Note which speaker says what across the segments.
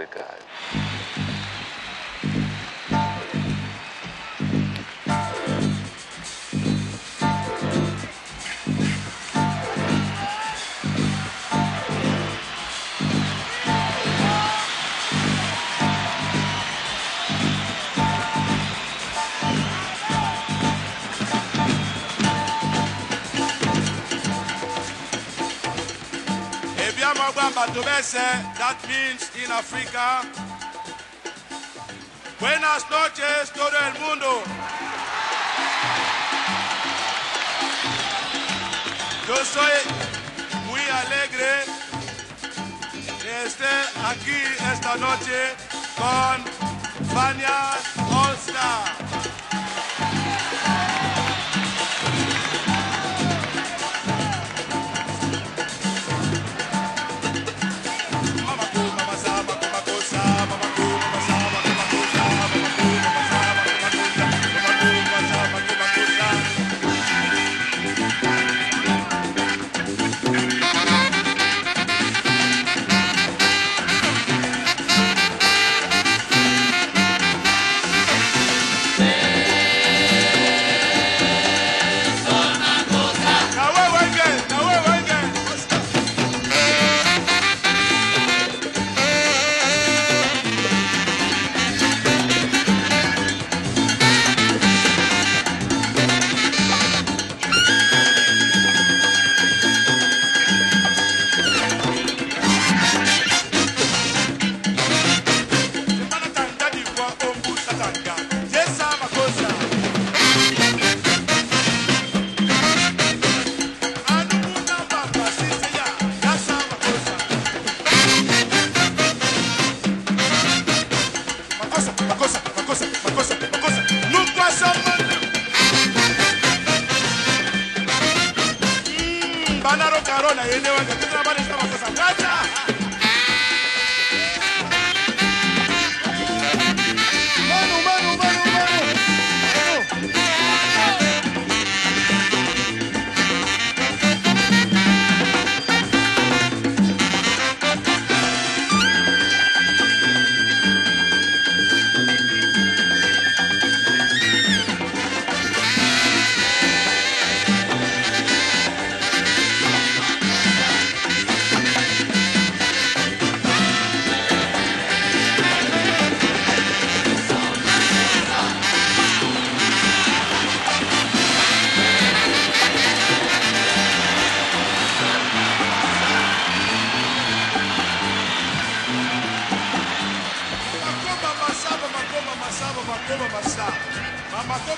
Speaker 1: Africa.
Speaker 2: That means in Africa. Buenas noches, todo el mundo. Yo soy muy alegre de estar aquí esta noche con Fania All Star.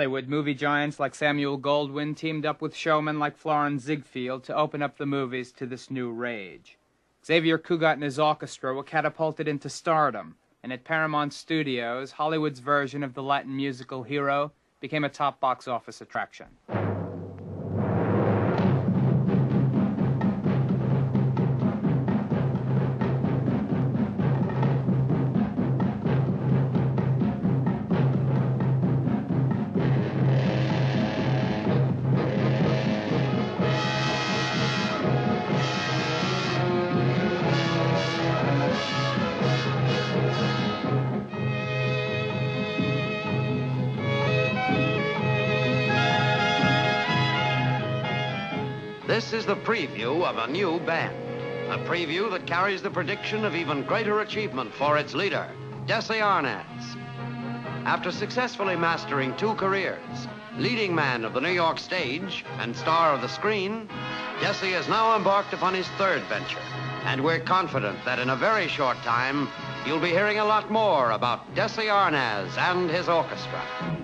Speaker 3: Hollywood, movie giants like Samuel Goldwyn teamed up with showmen like Florenz Ziegfeld to open up the movies to this new rage. Xavier Cugat and his orchestra were catapulted into stardom, and at Paramount Studios, Hollywood's version of the Latin musical Hero became a top box office attraction.
Speaker 1: This is the preview of a new band. A preview that carries the prediction of even greater achievement for its leader, Desi Arnaz. After successfully mastering two careers, leading man of the New York stage and star of the screen, Desi has now embarked upon his third venture. And we're confident that in a very short time, you'll be hearing a lot more about Desi Arnaz and his orchestra.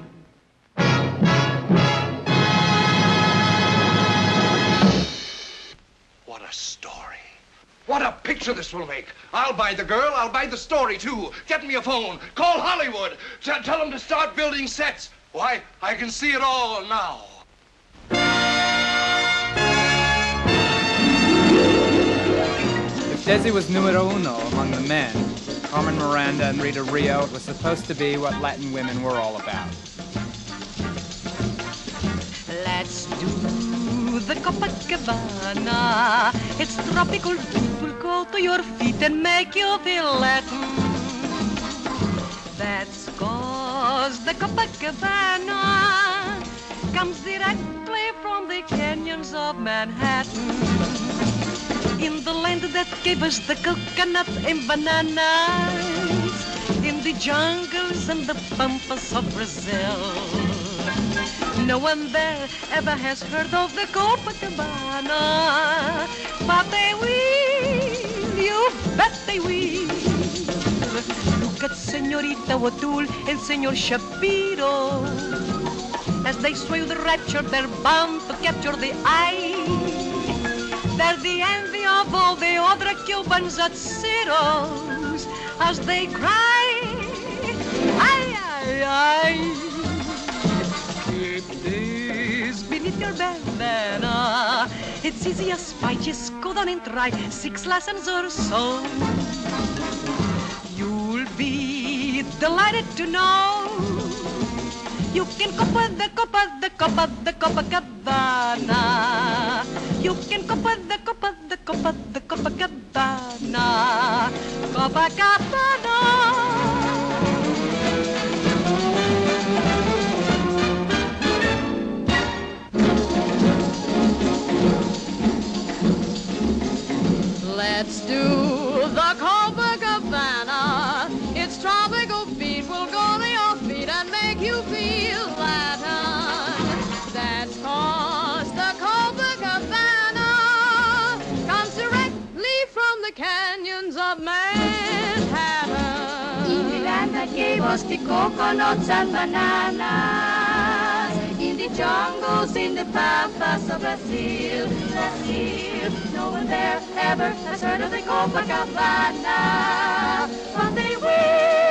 Speaker 4: A story. What a picture this will make. I'll buy the girl, I'll buy the story, too. Get me a phone. Call Hollywood. T- tell them to start building sets. Why, I can see it all now.
Speaker 3: If Desi was numero uno among the men, Carmen Miranda and Rita Rio, it was supposed to be what Latin women were all about.
Speaker 5: Let's do the Copacabana. It's tropical heat will to your feet and make you feel Latin. That's cause the Copacabana comes directly from the canyons of Manhattan. In the land that gave us the coconut and bananas, in the jungles and the pampas of Brazil. No one there ever has heard of the Copacabana, but they will, you bet they will. Look at Senorita O'Toole and Senor Shapiro. As they sway with rapture, they're bound to capture the eye. They're the envy of all the other Cubans at Ciro's as they cry, It's easy as pie, go down and try six lessons or so. You'll be delighted to know you can with the with the with the Copacabana. You can with the with the with the Copacabana. Copacabana.
Speaker 6: Do the Copacabana. Its tropical beat will go to your feet and make you feel Latin. That's cause the Copacabana comes directly from the canyons of Manhattan.
Speaker 7: That gave us the coconuts and bananas. Jungles, in the pampas of Brazil, Brazil. No one there ever has heard of the Copacabana. But they will,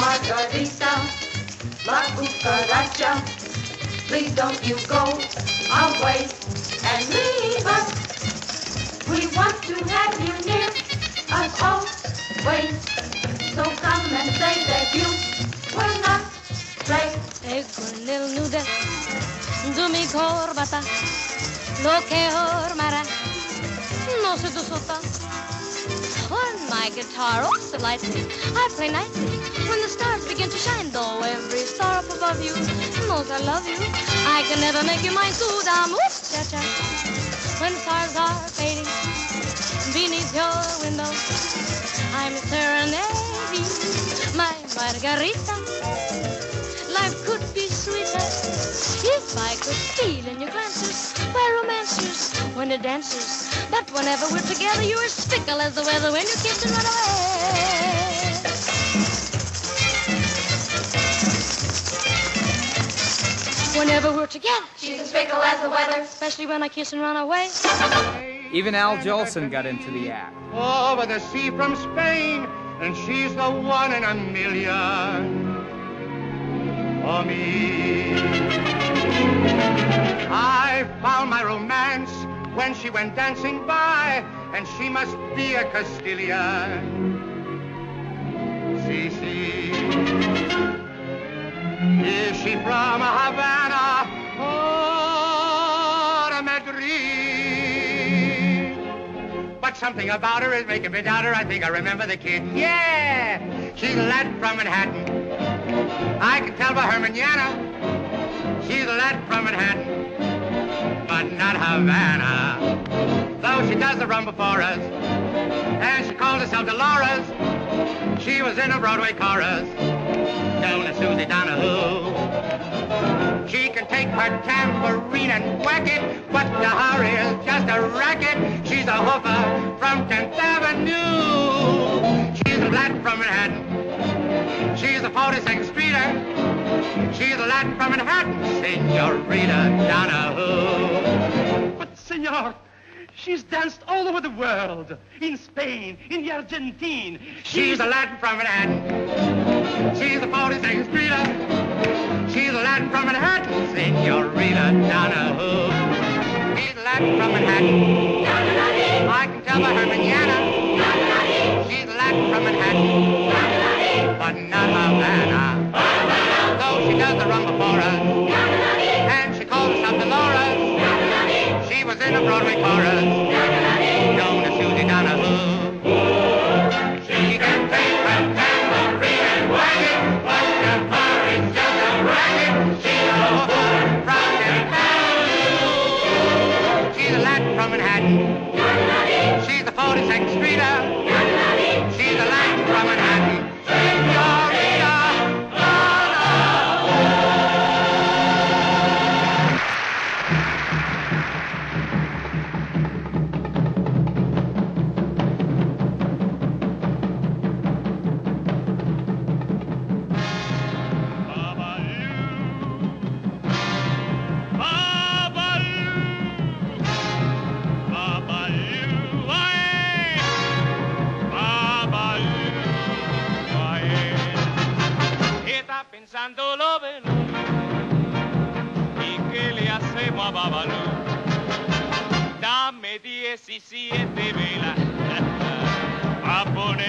Speaker 7: Margarita, La Cucaracha. Please don't you go away and leave us. We want to have you near us always. So come and say that you will not stray.
Speaker 6: Du mi corbata lo che ormai non se tu sotto on my guitar oh so lightly I play nightly when the stars begin to shine though every star up above you knows I love you I can never make you mine so damn oof cha cha when stars are fading beneath your window I'm serenading my margarita Life could be sweeter if I could feel in your glances where romancers when it dances. But whenever we're together, you're as fickle as the weather when you kiss and run away. Whenever we're together,
Speaker 7: She's as fickle as the weather.
Speaker 6: especially when I kiss and run away.
Speaker 3: Even Al Jolson got into the act.
Speaker 8: over the sea from Spain, and she's the one in a million for me. I found my romance when she went dancing by, and she must be a Castilian. See, see. Is she from Havana or Madrid? But something about her is making me doubt her. I think I remember the kid. Yeah, she's a lad from Manhattan. I can tell by her manana. She's a lad from Manhattan, but not Havana. Though she does the run before us, and she calls herself Dolores. She was in a Broadway chorus, known as Susie Donahue. She can take her tambourine and whack it, but to her is just a racket. She's a hoofer from 10th Avenue. She's a lad from Manhattan. She's a 42nd streeter. She's a lad from Manhattan, Senorita Donahue.
Speaker 9: But, senor, she's danced all over the world. In Spain, in the Argentine.
Speaker 8: She's a lad from Manhattan. She's a 42nd streeter. She's a lad from Manhattan, Senorita Donahue. She's a lad from Manhattan. I can tell by her manana. She's a lad from Manhattan, but not Havana. Though she does the run before us, Broadway chorus, known as Susie Donahue. She can tambourine and it's just a racket. She's a hooker from. She's a from Manhattan. She's the 42nd streeter.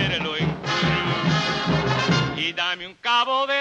Speaker 9: Cruz. Y dame un cabo de